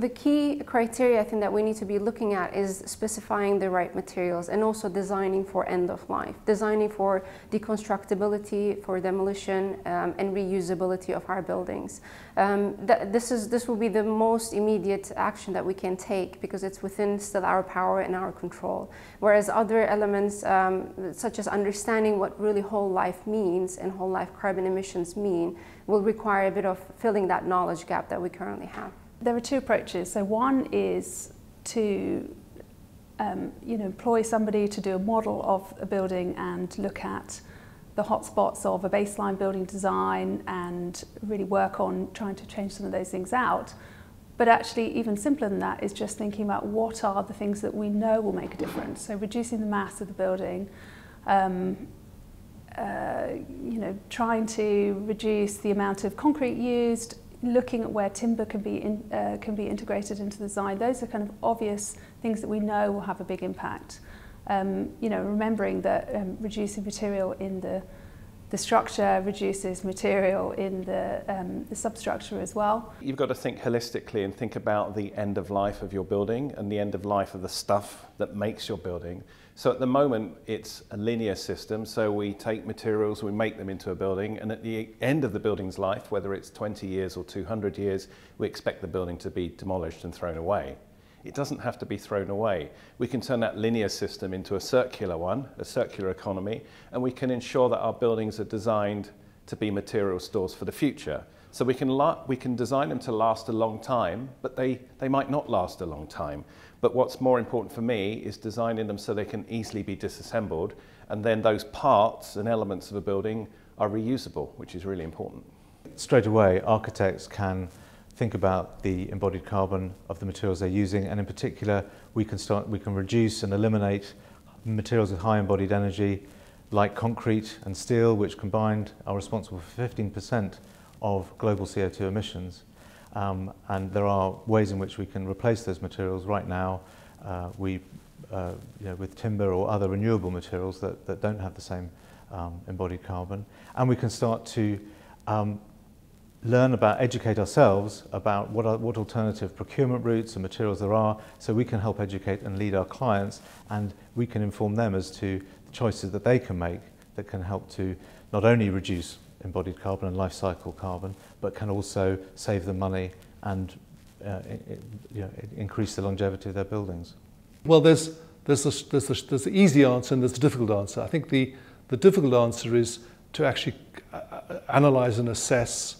the key criteria I think that we need to be looking at is specifying the right materials and also designing for end of life, designing for deconstructibility, for demolition um, and reusability of our buildings. Um, th this, is, this will be the most immediate action that we can take because it's within still our power and our control. Whereas other elements um, such as understanding what really whole life means and whole life carbon emissions mean will require a bit of filling that knowledge gap that we currently have. There are two approaches. So one is to um, you know, employ somebody to do a model of a building and look at the hotspots of a baseline building design and really work on trying to change some of those things out. But actually, even simpler than that is just thinking about what are the things that we know will make a difference. So reducing the mass of the building, um, uh, you know, trying to reduce the amount of concrete used, looking at where timber can be in, uh, can be integrated into the design. Those are kind of obvious things that we know will have a big impact. Um, you know, remembering that um, reducing material in the the structure reduces material in the, um, the substructure as well. You've got to think holistically and think about the end of life of your building and the end of life of the stuff that makes your building. So at the moment it's a linear system, so we take materials, we make them into a building, and at the end of the building's life, whether it's 20 years or 200 years, we expect the building to be demolished and thrown away. It doesn't have to be thrown away. We can turn that linear system into a circular one, a circular economy, and we can ensure that our buildings are designed to be material stores for the future. So we can, we can design them to last a long time, but they, they might not last a long time. But what's more important for me is designing them so they can easily be disassembled, and then those parts and elements of a building are reusable, which is really important. Straight away, architects can think about the embodied carbon of the materials they're using and in particular we can start we can reduce and eliminate materials with high embodied energy like concrete and steel which combined are responsible for 15% of global CO2 emissions. Um, and there are ways in which we can replace those materials. Right now uh, we uh, you know, with timber or other renewable materials that, that don't have the same um, embodied carbon. And we can start to um, learn about, educate ourselves about what, are, what alternative procurement routes and materials there are so we can help educate and lead our clients and we can inform them as to the choices that they can make that can help to not only reduce embodied carbon and life cycle carbon but can also save them money and uh, it, you know, increase the longevity of their buildings. Well, there's, there's, the, there's, the, there's the easy answer and there's the difficult answer. I think the, the difficult answer is to actually uh, uh analyze and assess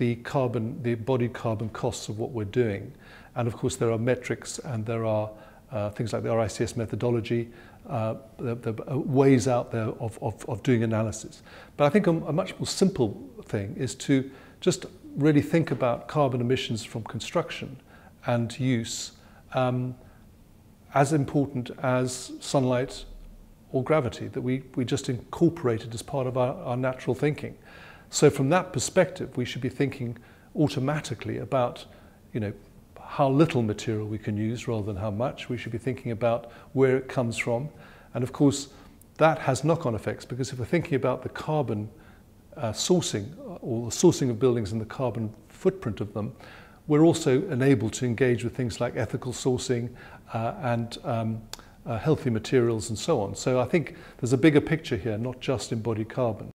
the carbon, the embodied carbon costs of what we're doing. And of course, there are metrics and there are uh, things like the RICS methodology, uh, there, there are ways out there of, of, of doing analysis. But I think a, a much more simple thing is to just really think about carbon emissions from construction and use um, as important as sunlight or gravity, that we, we just incorporate it as part of our, our natural thinking. So from that perspective, we should be thinking automatically about, you know, how little material we can use rather than how much. We should be thinking about where it comes from. And of course, that has knock-on effects because if we're thinking about the carbon uh, sourcing or the sourcing of buildings and the carbon footprint of them, we're also enabled to engage with things like ethical sourcing uh, and um, uh, healthy materials and so on. So I think there's a bigger picture here, not just embodied carbon.